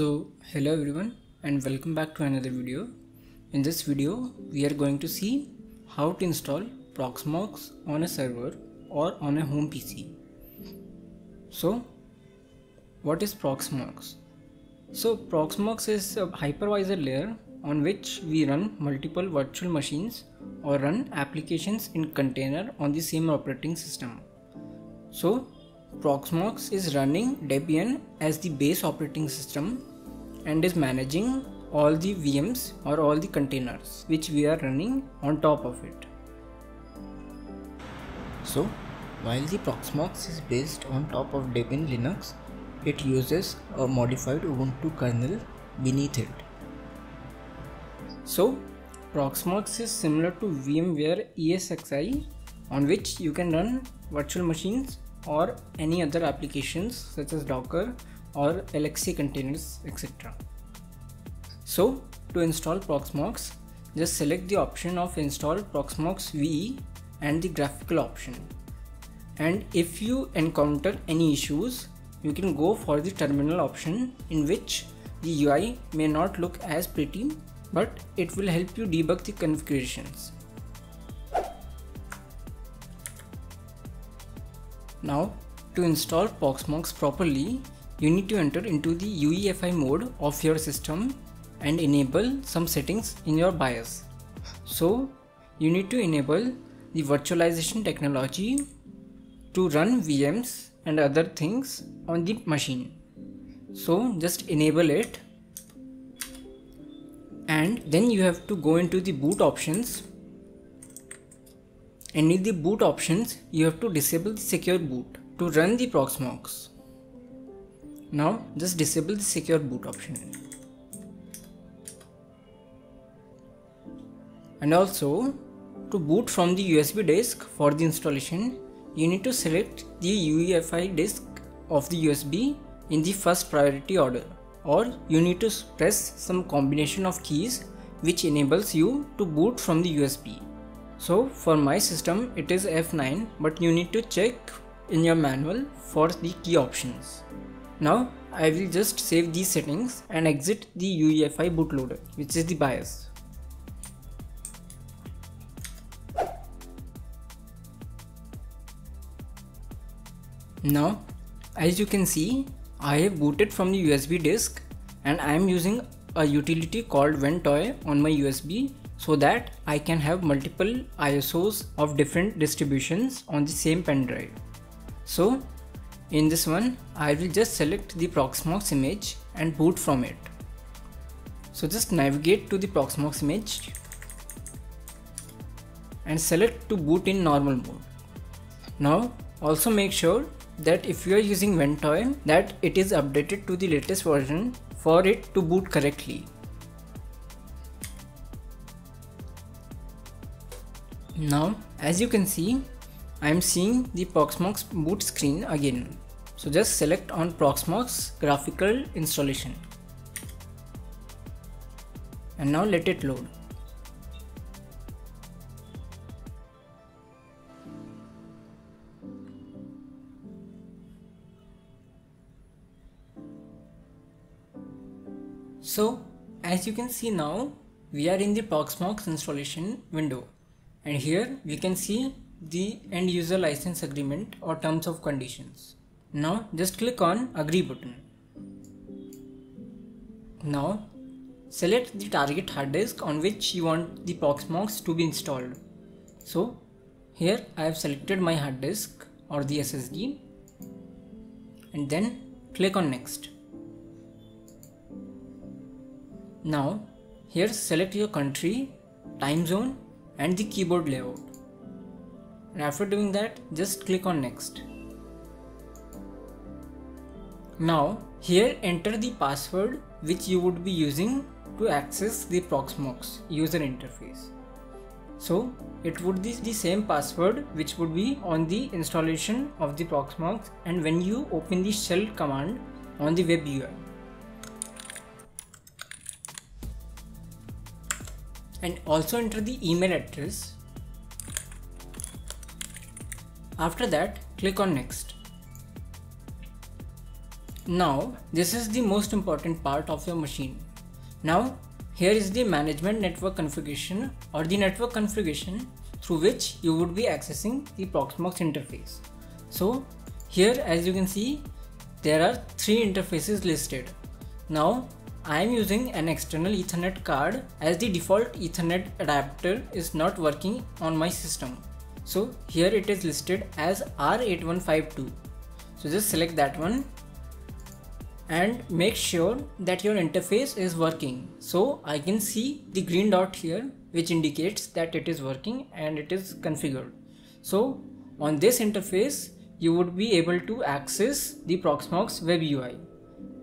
So hello everyone and welcome back to another video. In this video we are going to see how to install Proxmox on a server or on a home PC. So what is Proxmox? So Proxmox is a hypervisor layer on which we run multiple virtual machines or run applications in container on the same operating system. So Proxmox is running Debian as the base operating system and is managing all the VMs or all the containers which we are running on top of it. So while the Proxmox is based on top of Debian Linux, it uses a modified Ubuntu kernel beneath it. So Proxmox is similar to VMware ESXi on which you can run virtual machines or any other applications such as Docker or LXC containers etc. So to install Proxmox just select the option of install Proxmox VE and the graphical option and if you encounter any issues you can go for the terminal option in which the UI may not look as pretty but it will help you debug the configurations. Now to install Proxmox properly, you need to enter into the UEFI mode of your system and enable some settings in your BIOS. So you need to enable the virtualization technology to run VMs and other things on the machine. So just enable it and then you have to go into the boot options and in the boot options you have to disable the secure boot to run the Proxmox. Now just disable the secure boot option. And also to boot from the USB disk for the installation you need to select the UEFI disk of the USB in the first priority order or you need to press some combination of keys which enables you to boot from the USB. So for my system it is F9 but you need to check in your manual for the key options. Now I will just save these settings and exit the UEFI bootloader which is the BIOS. Now as you can see I have booted from the USB disk and I am using a utility called Ventoy on my USB so that I can have multiple ISOs of different distributions on the same pen drive. So in this one I will just select the Proxmox image and boot from it. So just navigate to the Proxmox image and select to boot in normal mode. Now also make sure that if you are using Ventoy that it is updated to the latest version for it to boot correctly. Now as you can see I am seeing the Proxmox boot screen again. So just select on Proxmox graphical installation. And now let it load. So as you can see now we are in the Proxmox installation window and here we can see the end user license agreement or terms of conditions. Now just click on agree button. Now select the target hard disk on which you want the Proxmox to be installed. So here I have selected my hard disk or the SSD and then click on next. Now here select your country, time zone and the keyboard layout. And after doing that, just click on next. Now here enter the password which you would be using to access the Proxmox user interface. So it would be the same password which would be on the installation of the Proxmox and when you open the shell command on the web UI. and also enter the email address. After that, click on next. Now this is the most important part of your machine. Now here is the management network configuration or the network configuration through which you would be accessing the Proxmox interface. So here as you can see there are three interfaces listed. Now I am using an external ethernet card as the default ethernet adapter is not working on my system. So here it is listed as R8152. So just select that one and make sure that your interface is working. So I can see the green dot here which indicates that it is working and it is configured. So on this interface you would be able to access the Proxmox web UI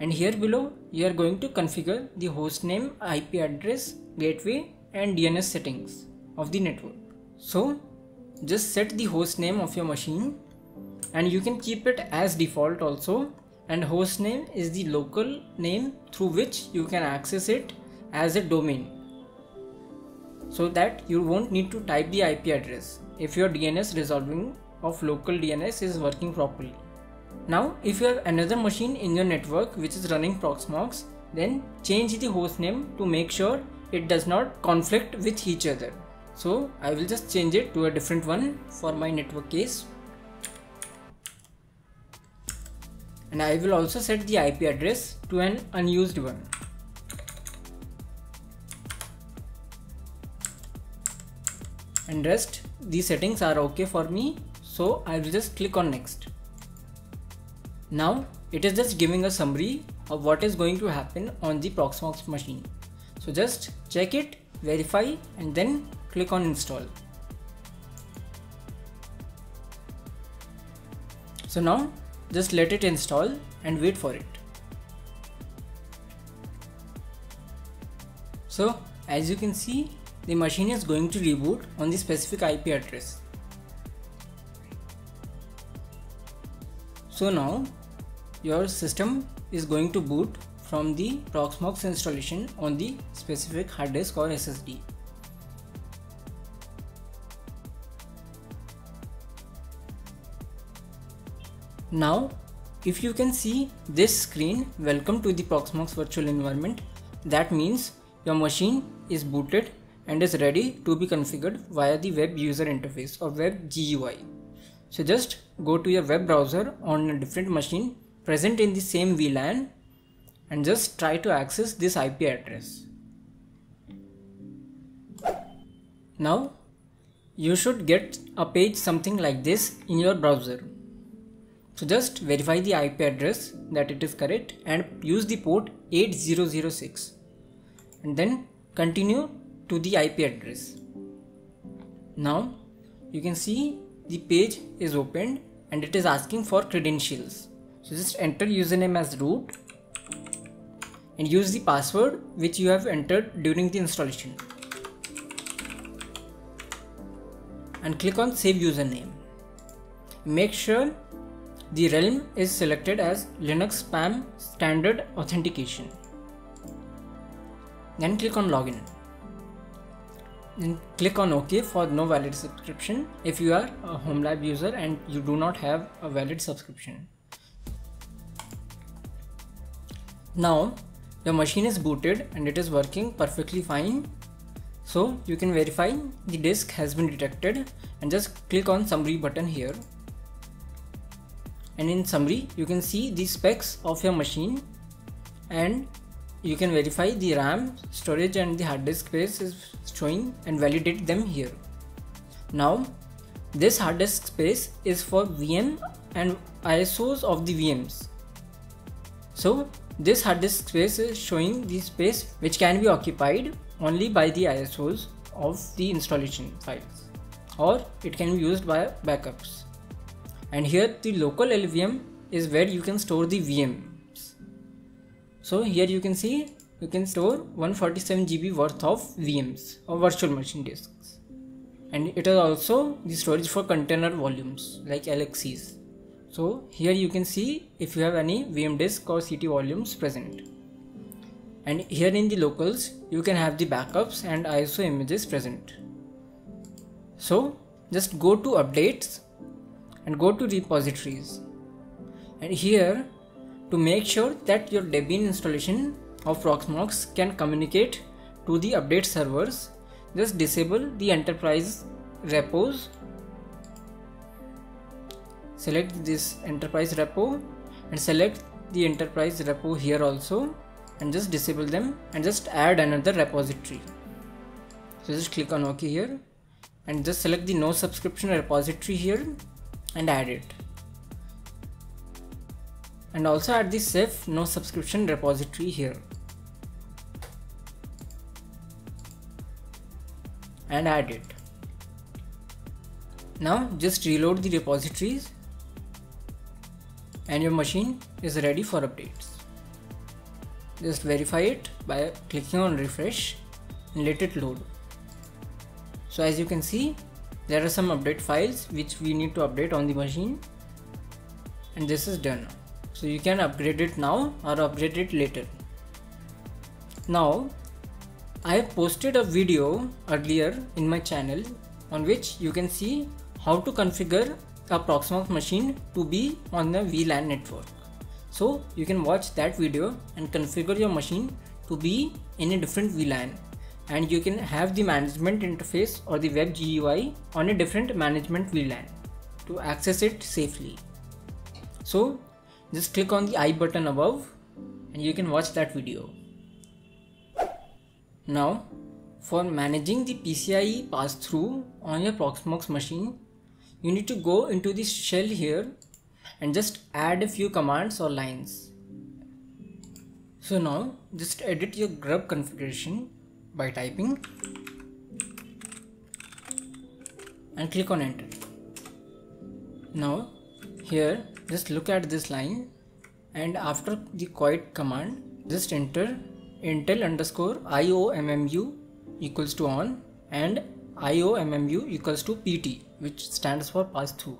and here below you are going to configure the hostname, IP address, gateway and DNS settings of the network. So just set the hostname of your machine and you can keep it as default also and hostname is the local name through which you can access it as a domain so that you won't need to type the IP address if your DNS resolving of local DNS is working properly. Now if you have another machine in your network which is running Proxmox then change the hostname to make sure it does not conflict with each other. So I will just change it to a different one for my network case. And I will also set the IP address to an unused one. And rest these settings are okay for me. So I will just click on next. Now it is just giving a summary of what is going to happen on the Proxmox machine. So just check it, verify and then click on install. So now just let it install and wait for it. So as you can see the machine is going to reboot on the specific IP address. So now your system is going to boot from the Proxmox installation on the specific hard disk or SSD. Now if you can see this screen welcome to the Proxmox virtual environment that means your machine is booted and is ready to be configured via the web user interface or web GUI. So just go to your web browser on a different machine present in the same VLAN and just try to access this IP address. Now you should get a page something like this in your browser. So just verify the IP address that it is correct and use the port 8006 and then continue to the IP address. Now you can see the page is opened and it is asking for credentials. So just enter username as root and use the password which you have entered during the installation. And click on save username. Make sure the realm is selected as Linux PAM standard authentication. Then click on login. Then click on OK for no valid subscription if you are a HomeLab user and you do not have a valid subscription. Now your machine is booted and it is working perfectly fine. So you can verify the disk has been detected and just click on summary button here. And in summary you can see the specs of your machine and you can verify the RAM, storage and the hard disk space is showing and validate them here. Now this hard disk space is for VM and ISOs of the VMs. So this hard disk space is showing the space which can be occupied only by the ISOs of the installation files or it can be used by backups. And here the local LVM is where you can store the VMs. so here you can see you can store 147 GB worth of VMs or virtual machine disks. And it is also the storage for container volumes like LXCs. So here you can see if you have any VM disk or CT volumes present. And here in the locals you can have the backups and ISO images present. So just go to updates and go to repositories. And here to make sure that your Debian installation of Proxmox can communicate to the update servers, just disable the enterprise repos. Select this enterprise repo and select the enterprise repo here also and just disable them and just add another repository. So just click on OK here and just select the no subscription repository here and add it. And also add the Ceph no subscription repository here. And add it. Now just reload the repositories and your machine is ready for updates. Just verify it by clicking on refresh and let it load. So as you can see there are some update files which we need to update on the machine and this is done. So you can upgrade it now or upgrade it later. Now I have posted a video earlier in my channel on which you can see how to configure a Proxmox machine to be on the VLAN network. So you can watch that video and configure your machine to be in a different VLAN and you can have the management interface or the web GUI on a different management VLAN to access it safely. So just click on the I button above and you can watch that video. Now for managing the PCIe pass-through on your Proxmox machine, you need to go into the shell here and just add a few commands or lines. So now just edit your grub configuration by typing and click on enter. Now here just look at this line and after the quiet command just enter intel underscore iommu equals to on and iommu equals to pt which stands for pass through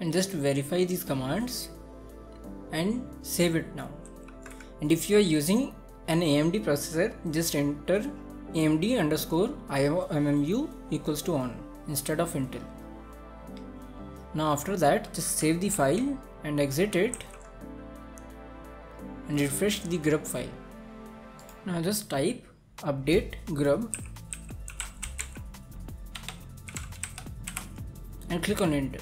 and just verify these commands and save it now and if you are using an AMD processor just enter AMD underscore IOMMU equals to on instead of Intel. Now after that just save the file and exit it and refresh the grub file. Now just type update grub and click on enter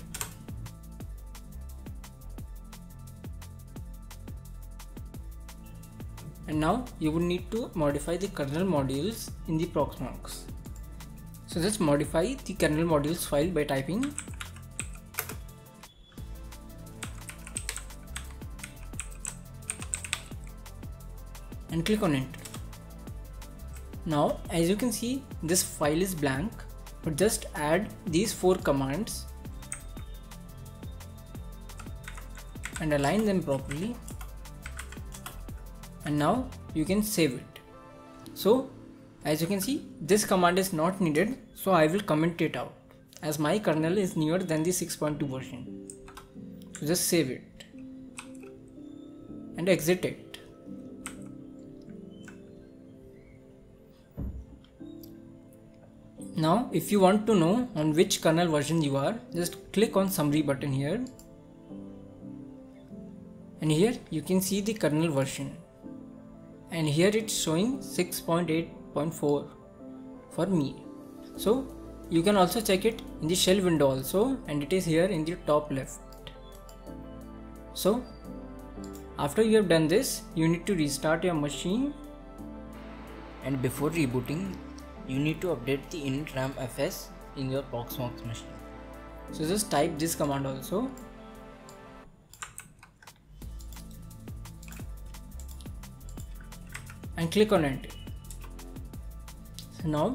and now you would need to modify the kernel modules in the Proxmox so just modify the kernel modules file by typing and click on enter. Now as you can see this file is blank but just add these four commands and align them properly and now you can save it. So as you can see this command is not needed. So I will comment it out. As my kernel is newer than the 6.2 version. So just save it. And exit it. Now if you want to know on which kernel version you are, just click on summary button here. And here you can see the kernel version. And here it's showing 6.8.4 for me. So you can also check it in the shell window also and it is here in the top left. So after you have done this, you need to restart your machine and before rebooting you need to update the init ram fs in your proxmox machine so just type this command also and click on enter so now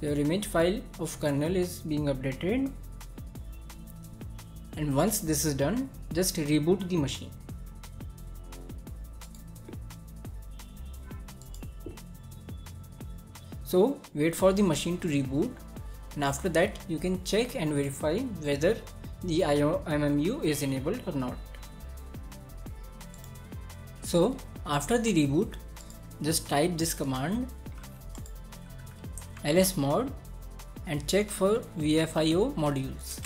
your image file of kernel is being updated. And once this is done just reboot the machine. So wait for the machine to reboot. And after that you can check and verify whether the IOMMU is enabled or not. So after the reboot just type this command lsmod and check for VFIO modules.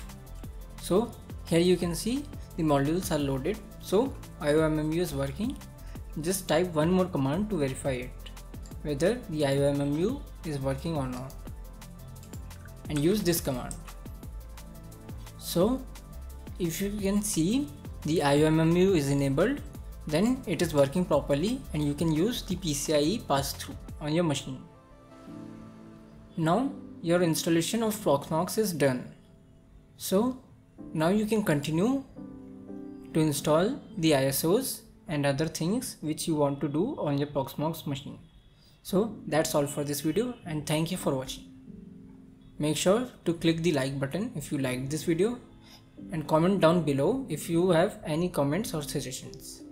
so here you can see the modules are loaded. So IOMMU is working. Just type one more command to verify it whether the IOMMU is working or not and use this command. So if you can see the IOMMU is enabled then it is working properly and you can use the PCIe pass-through on your machine. Now your installation of Proxmox is done. So now you can continue to install the ISOs and other things which you want to do on your Proxmox machine. So that's all for this video and thank you for watching. Make sure to click the like button if you liked this video and comment down below if you have any comments or suggestions.